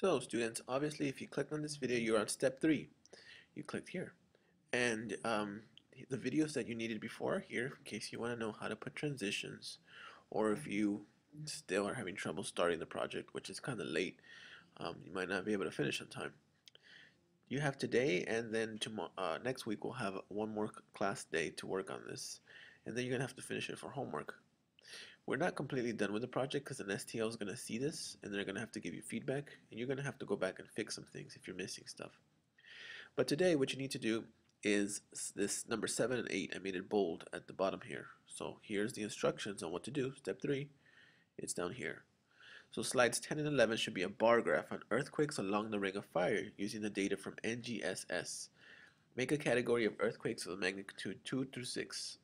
So students, obviously if you clicked on this video, you're on step three. You clicked here. And um, the videos that you needed before are here, in case you want to know how to put transitions, or if you still are having trouble starting the project, which is kind of late, um, you might not be able to finish on time. You have today and then tomorrow, uh, next week we'll have one more class day to work on this. And then you're going to have to finish it for homework. We're not completely done with the project because an STL is going to see this and they're going to have to give you feedback and you're going to have to go back and fix some things if you're missing stuff. But today what you need to do is this number 7 and 8. I made it bold at the bottom here. So here's the instructions on what to do. Step 3, it's down here. So slides 10 and 11 should be a bar graph on earthquakes along the Ring of Fire using the data from NGSS. Make a category of earthquakes of magnitude 2 through 6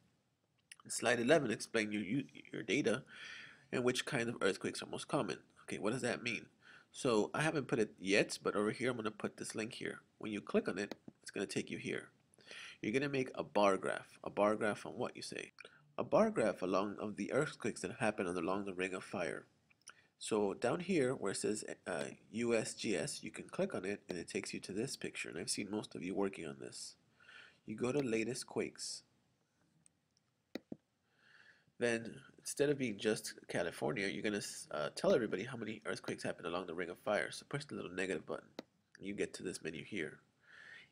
Slide 11 explain your, your data and which kind of earthquakes are most common. Okay, what does that mean? So I haven't put it yet, but over here I'm going to put this link here. When you click on it, it's going to take you here. You're going to make a bar graph. A bar graph on what you say? A bar graph along of the earthquakes that happen along the Ring of Fire. So down here where it says uh, USGS, you can click on it and it takes you to this picture. And I've seen most of you working on this. You go to latest quakes then instead of being just California, you're going to uh, tell everybody how many earthquakes happened along the Ring of Fire. So push the little negative button. You get to this menu here.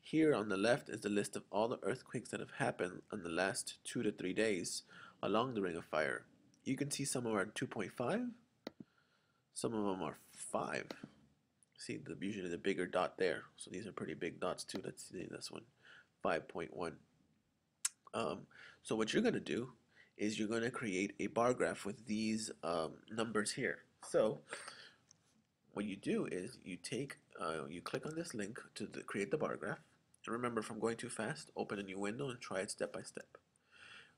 Here on the left is the list of all the earthquakes that have happened in the last two to three days along the Ring of Fire. You can see some of them are 2.5, some of them are 5. See the usually the bigger dot there. So these are pretty big dots too. Let's see this one, 5.1. Um, so what you're going to do is you're going to create a bar graph with these um, numbers here. So what you do is you take, uh, you click on this link to the, create the bar graph. And remember, if I'm going too fast, open a new window and try it step by step.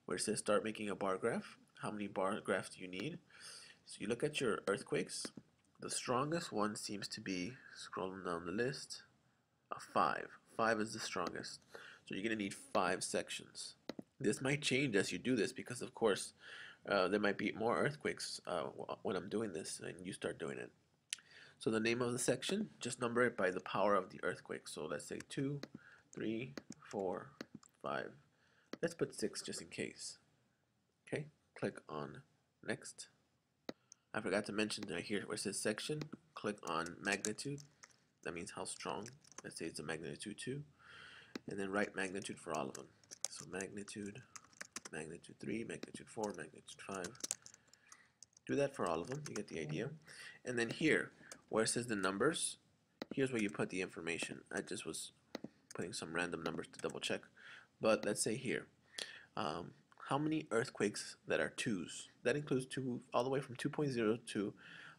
Where it says start making a bar graph, how many bar graphs do you need? So you look at your earthquakes. The strongest one seems to be, scrolling down the list, a 5. 5 is the strongest. So you're going to need 5 sections. This might change as you do this because, of course, uh, there might be more earthquakes uh, when I'm doing this and you start doing it. So the name of the section, just number it by the power of the earthquake. So let's say 2, 3, 4, 5. Let's put 6 just in case. Okay, click on next. I forgot to mention right here where it says section, click on magnitude. That means how strong. Let's say it's a magnitude 2. And then write magnitude for all of them. So magnitude, magnitude 3, magnitude 4, magnitude 5. Do that for all of them, you get the idea. And then here, where it says the numbers, here's where you put the information. I just was putting some random numbers to double check. But let's say here, um, how many earthquakes that are 2s? That includes two all the way from 2.0 to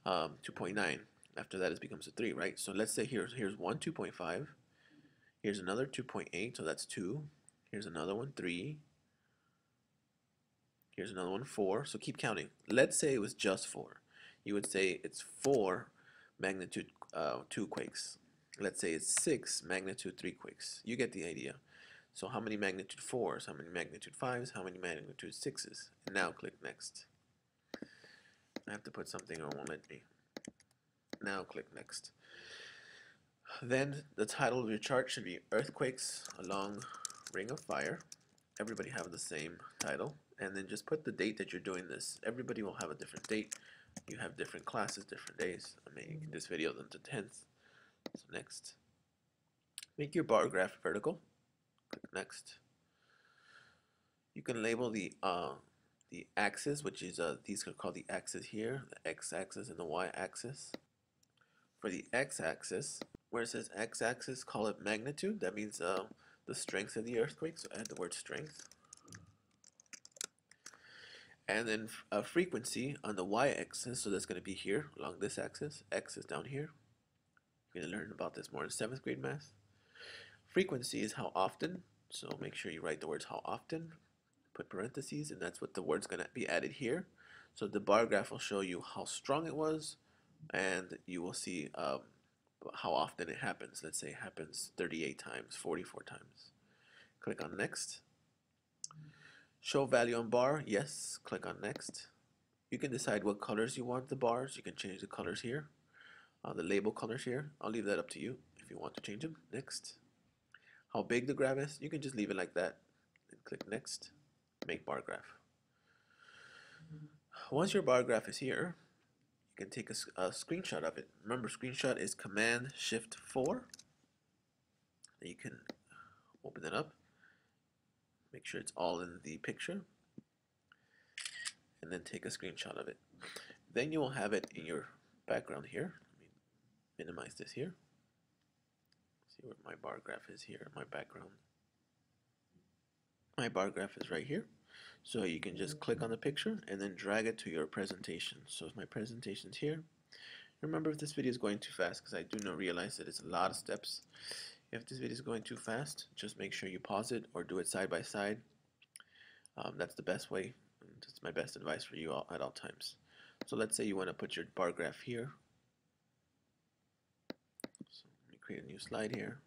um, 2.9. After that it becomes a 3, right? So let's say here's, here's one 2.5. Here's another 2.8, so that's 2. Here's another one, 3. Here's another one, 4. So keep counting. Let's say it was just 4. You would say it's 4 magnitude uh, 2 quakes. Let's say it's 6 magnitude 3 quakes. You get the idea. So how many magnitude 4s, how many magnitude 5s, how many magnitude 6s? And now click next. I have to put something it won't let me. Now click next. Then the title of your chart should be Earthquakes Along Ring of Fire. Everybody have the same title. And then just put the date that you're doing this. Everybody will have a different date. You have different classes, different days. I mean, this video on the 10th. So next. Make your bar graph vertical. Click next. You can label the uh, the axis, which is uh, these are called the axis here, the x-axis and the y-axis. For the x-axis, where it says x-axis, call it magnitude. That means uh, the strength of the earthquake, so add the word strength. And then a frequency on the y-axis, so that's going to be here along this axis. X is down here. You're going to learn about this more in 7th grade math. Frequency is how often, so make sure you write the words how often, put parentheses, and that's what the word's going to be added here. So the bar graph will show you how strong it was, and you will see um, how often it happens. Let's say it happens 38 times, 44 times. Click on next. Show value on bar, yes, click on next. You can decide what colors you want the bars. You can change the colors here. Uh, the label colors here, I'll leave that up to you if you want to change them. Next. How big the graph is, you can just leave it like that and click next, make bar graph. Once your bar graph is here, can take a, a screenshot of it. Remember, screenshot is Command Shift 4. You can open it up, make sure it's all in the picture, and then take a screenshot of it. Then you will have it in your background here. Let me minimize this here. See where my bar graph is here, my background. My bar graph is right here. So you can just click on the picture and then drag it to your presentation. So if my presentation's here, remember if this video is going too fast, because I do not realize that it's a lot of steps. If this video is going too fast, just make sure you pause it or do it side by side. Um, that's the best way. That's my best advice for you all, at all times. So let's say you want to put your bar graph here. So let me create a new slide here.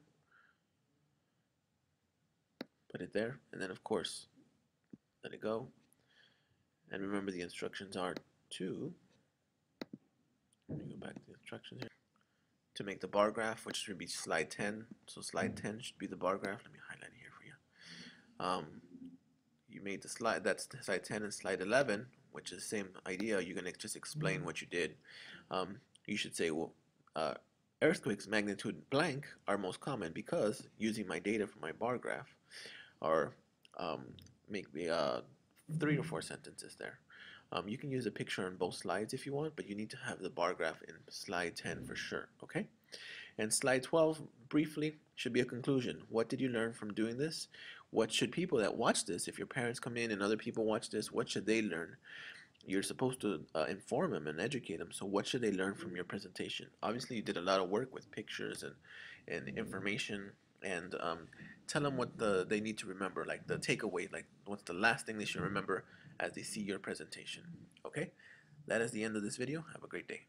Put it there, and then of course let it go. And remember the instructions are to, let me go back to the instructions here, to make the bar graph, which should be slide 10. So slide 10 should be the bar graph. Let me highlight here for you. Um, you made the slide, that's slide 10 and slide 11, which is the same idea. You're going to just explain what you did. Um, you should say, well, uh, earthquakes magnitude blank are most common because using my data from my bar graph or um, make me uh, three or four sentences there. Um, you can use a picture on both slides if you want, but you need to have the bar graph in slide 10 for sure, okay? And slide 12, briefly, should be a conclusion. What did you learn from doing this? What should people that watch this, if your parents come in and other people watch this, what should they learn? You're supposed to uh, inform them and educate them, so what should they learn from your presentation? Obviously, you did a lot of work with pictures and, and information and um, tell them what the they need to remember, like the takeaway, like what's the last thing they should remember as they see your presentation. Okay, that is the end of this video. Have a great day.